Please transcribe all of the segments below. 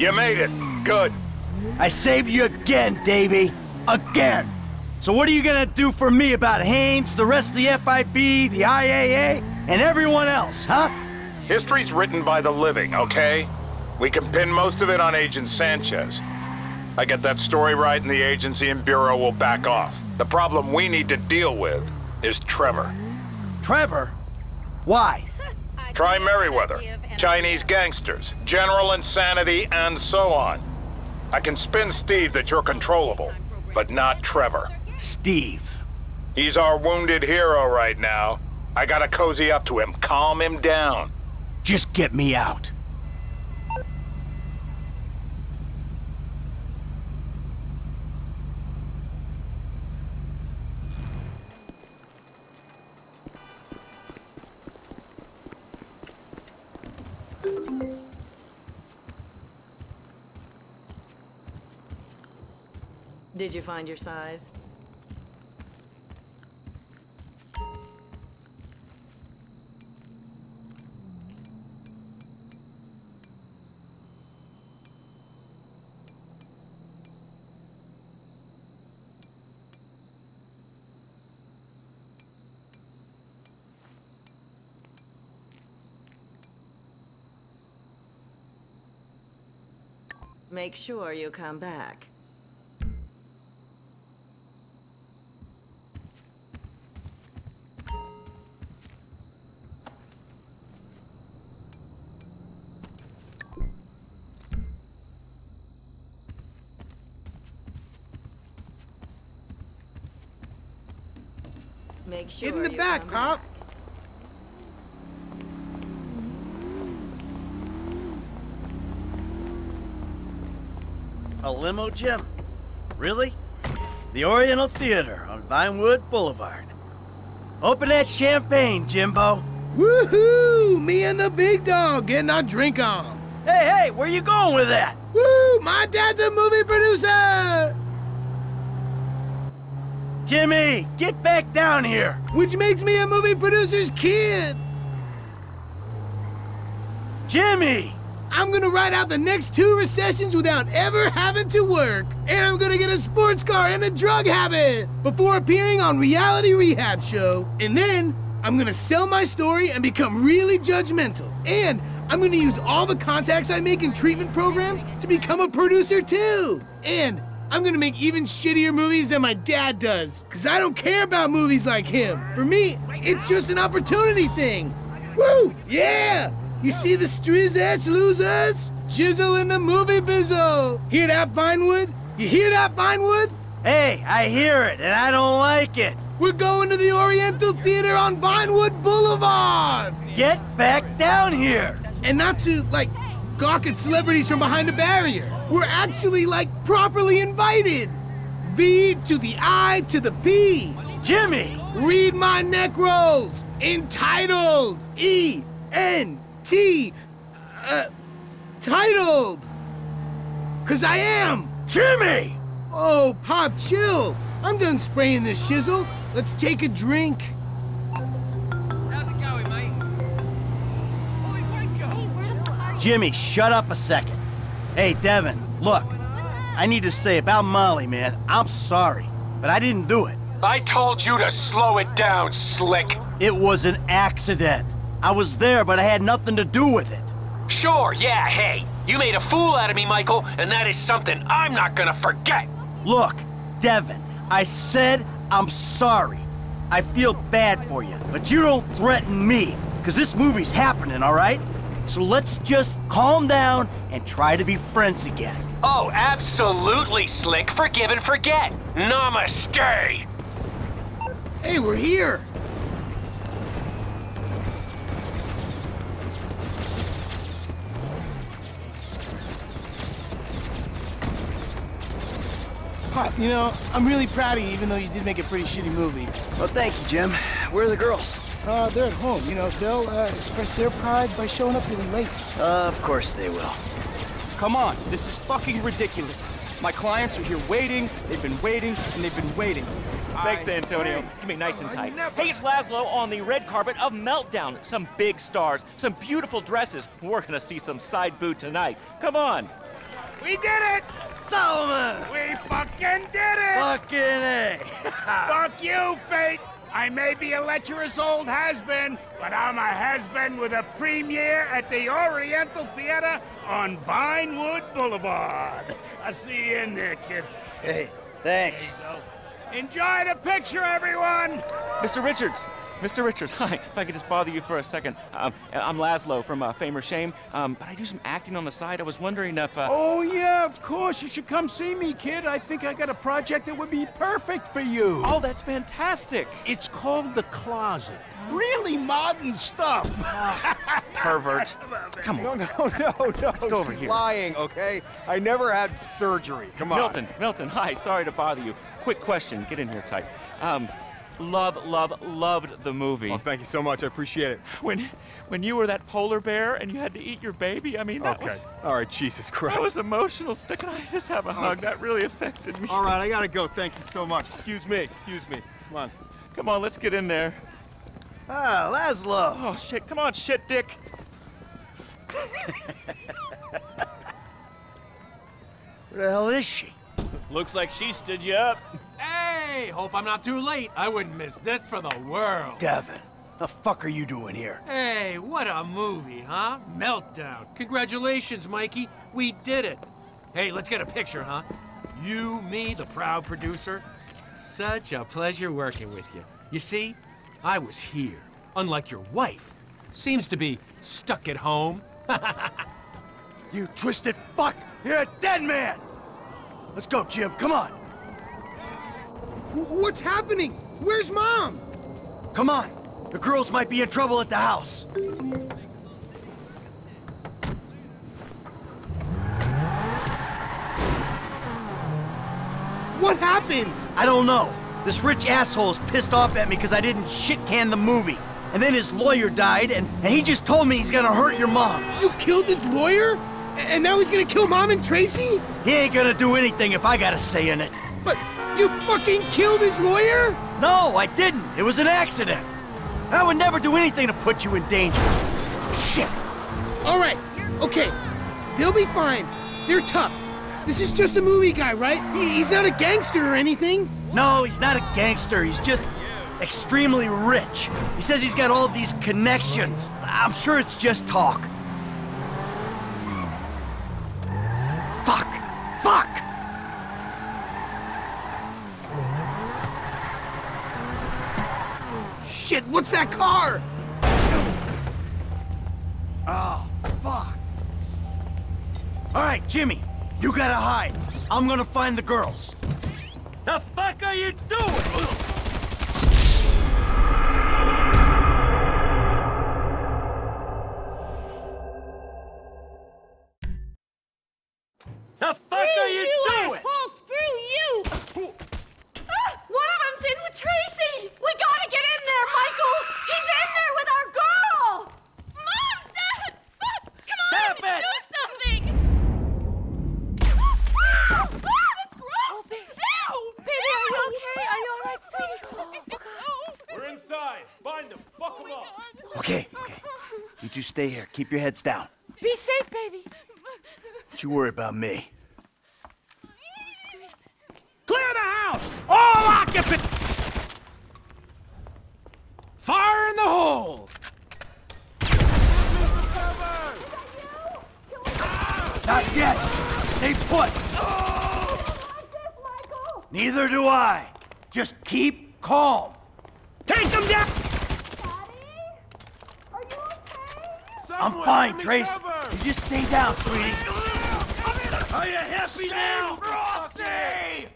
You made it. Good. I saved you again, Davy. Again. So what are you gonna do for me about Haines, the rest of the FIB, the IAA, and everyone else, huh? History's written by the living, okay? We can pin most of it on Agent Sanchez. I get that story right and the agency and Bureau will back off. The problem we need to deal with is Trevor. Trevor? Why? Try Merryweather, Chinese gangsters, general insanity, and so on. I can spin Steve that you're controllable, but not Trevor. Steve. He's our wounded hero right now. I gotta cozy up to him, calm him down. Just get me out. Did you find your size? Make sure you come back. Make sure Get in the back, Pop. A limo, Jim? Really? The Oriental Theater on Vinewood Boulevard. Open that champagne, Jimbo. Woohoo! Me and the big dog getting our drink on. Hey, hey, where you going with that? Woo! My dad's a movie producer! Jimmy, get back down here. Which makes me a movie producer's kid. Jimmy! I'm gonna ride out the next two recessions without ever having to work. And I'm gonna get a sports car and a drug habit before appearing on Reality Rehab Show. And then I'm gonna sell my story and become really judgmental. And I'm gonna use all the contacts I make in treatment programs to become a producer too. And I'm gonna make even shittier movies than my dad does. Cause I don't care about movies like him. For me, it's just an opportunity thing. Woo! Yeah! You see the Strizach losers? Jizzle in the movie bizzle. Hear that, Vinewood? You hear that, Vinewood? Hey, I hear it, and I don't like it. We're going to the Oriental Theater on Vinewood Boulevard! Get back down here. And not to, like, gawk at celebrities from behind a barrier. We're actually, like, properly invited. V to the I to the P. Jimmy! Read my neck rolls. Entitled. E N T. Uh, titled. Cause I am. Jimmy! Oh, Pop, chill. I'm done spraying this shizzle. Let's take a drink. How's it going, mate? Oi, Waco! Jimmy, shut up a second. Hey, Devin, look. I need to say about Molly, man, I'm sorry, but I didn't do it. I told you to slow it down, Slick. It was an accident. I was there, but I had nothing to do with it. Sure, yeah, hey. You made a fool out of me, Michael, and that is something I'm not gonna forget. Look, Devin, I said I'm sorry. I feel bad for you, but you don't threaten me, because this movie's happening, all right? So let's just calm down and try to be friends again. Oh, absolutely, Slick. Forgive and forget. Namaste. Hey, we're here. Pop, you know, I'm really proud of you, even though you did make a pretty shitty movie. Well, thank you, Jim. Where are the girls? Uh, they're at home. You know, they'll uh, express their pride by showing up really late. of course they will. Come on, this is fucking ridiculous. My clients are here waiting, they've been waiting, and they've been waiting. Thanks, Antonio. Give me nice and tight. Hey, it's Lazlow on the red carpet of Meltdown. Some big stars, some beautiful dresses. We're gonna see some side boob tonight. Come on. We did it! Solomon! We fucking did it! Fucking A! Fuck you, fate! I may be a lecherous old has-been, but I'm a has-been with a premiere at the Oriental Theater on Vinewood Boulevard. I'll see you in there, kid. hey, thanks. Enjoy the picture, everyone! Mr. Richards! Mr. Richards, hi. If I could just bother you for a second. Um, I'm Lazlow from uh, Fame or Shame, um, but I do some acting on the side. I was wondering if... Uh... Oh, yeah, of course. You should come see me, kid. I think I got a project that would be perfect for you. Oh, that's fantastic. It's called The Closet. Really modern stuff. Pervert. Come on. No, no, no, no. Let's go over She's here. lying, okay? I never had surgery. Come on. Milton, Milton, hi. Sorry to bother you. Quick question. Get in here tight. Um, love, love, loved the movie. Oh, thank you so much. I appreciate it. When, when you were that polar bear and you had to eat your baby, I mean, that Okay. was... All right, Jesus Christ. That was emotional. Stick and I just have a hug. That really affected me. All right, I gotta go. Thank you so much. Excuse me. Excuse me. Come on. Come on, let's get in there. Ah, Lazlow. Oh, shit. Come on, shit, Dick. Where the hell is she? Looks like she stood you up. Hey, hope I'm not too late. I wouldn't miss this for the world. Devin, the fuck are you doing here? Hey, what a movie, huh? Meltdown. Congratulations, Mikey. We did it. Hey, let's get a picture, huh? You, me, the proud producer. Such a pleasure working with you. You see, I was here, unlike your wife. Seems to be stuck at home. You twisted fuck! You're a dead man! Let's go, Jim. Come on. W- What's happening? Where's mom? Come on. The girls might be in trouble at the house. What happened? I don't know. This rich asshole is pissed off at me because I didn't shit can the movie. And then his lawyer died, and, and he just told me he's gonna hurt your mom. You killed his lawyer? And now he's gonna kill mom and Tracy? He ain't gonna do anything if I got a say in it. You fucking killed his lawyer? No, I didn't. It was an accident. I would never do anything to put you in danger. Shit. All right, okay. They'll be fine. They're tough. This is just a movie guy, right? He's not a gangster or anything. No, he's not a gangster. He's just extremely rich. He says he's got all these connections. I'm sure it's just talk. Fuck! Fuck! Shit, what's that car? Oh, fuck. All right, Jimmy, you gotta hide. I'm gonna find the girls. The fuck are you doing? The fuck are you, doing? Okay, okay. You two stay here. Keep your heads down. Be safe, baby. Don't you worry about me. Clear the house! All occupants! Fire in the hole! Not yet. Stay put. Neither do I. Just keep calm. Take them down! I'm fine, Trace. You just stay down, sweetie. Are you happy now? Frosty!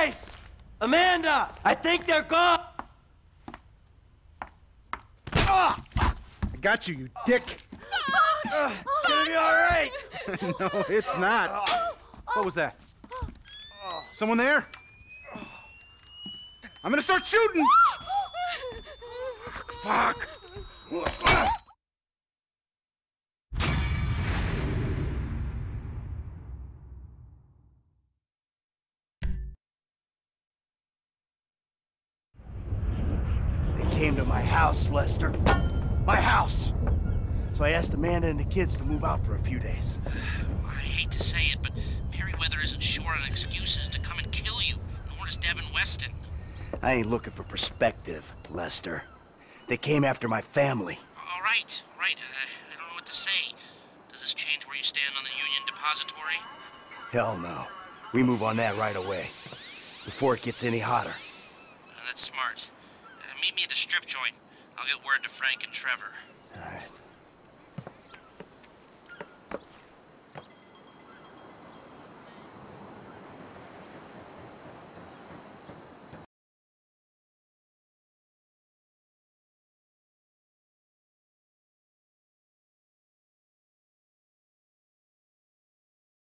Trace! Amanda! I think they're gone! I got you, you dick. Uh, it's gonna be all right. no, it's not. What was that? Someone there? I'm gonna start shooting. Fuck. They Lester. My house! So I asked Amanda and the kids to move out for a few days. I hate to say it, but Merryweather isn't short on excuses to come and kill you, nor is Devin Weston. I ain't looking for perspective, Lester. They came after my family. All right, all right. Uh, I don't know what to say. Does this change where you stand on the Union Depository? Hell no. We move on that right away. Before it gets any hotter. Uh, that's smart. Uh, meet me at the strip joint. I'll get word to Frank and Trevor. All right.